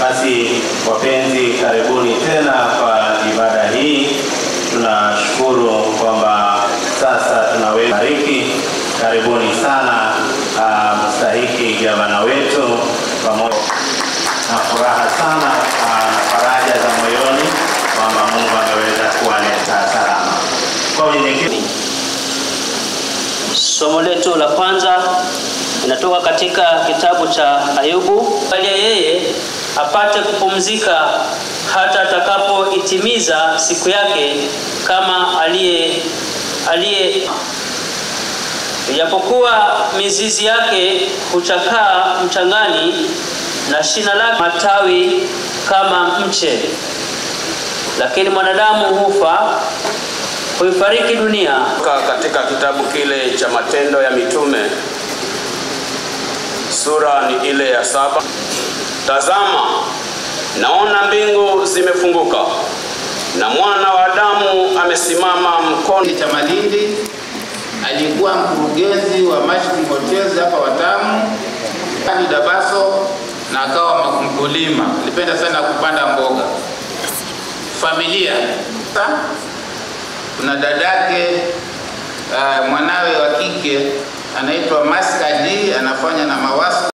Basi wapenzi, karibuni tena kwa ibada hii. Tunashukuru kwamba sasa tunaweza bariki. Karibuni sana uh, mstahiki gavana wetu, pamoja na furaha sana ah, na faraja za moyoni kwamba Mungu ameweza kuwaleta salama. Kwa unyenyekevu Somo letu la kwanza inatoka katika kitabu cha Ayubu. Yeye apate kupumzika hata atakapoitimiza siku yake kama aliye aliye ijapokuwa mizizi yake huchakaa mchangani na shina lake matawi kama mche, lakini mwanadamu hufa huifariki dunia. Katika kitabu kile cha Matendo ya Mitume sura ni ile ya saba. Tazama, naona mbingu zimefunguka na mwana wa Adamu amesimama mkono. Cha Malindi, alikuwa mkurugenzi wa Mashkin Hotels hapa Watamu, Dabaso na akawa mkulima, alipenda sana kupanda mboga. Familia kuna dadake uh, mwanawe wa kike anaitwa Maskadi anafanya na Mawasu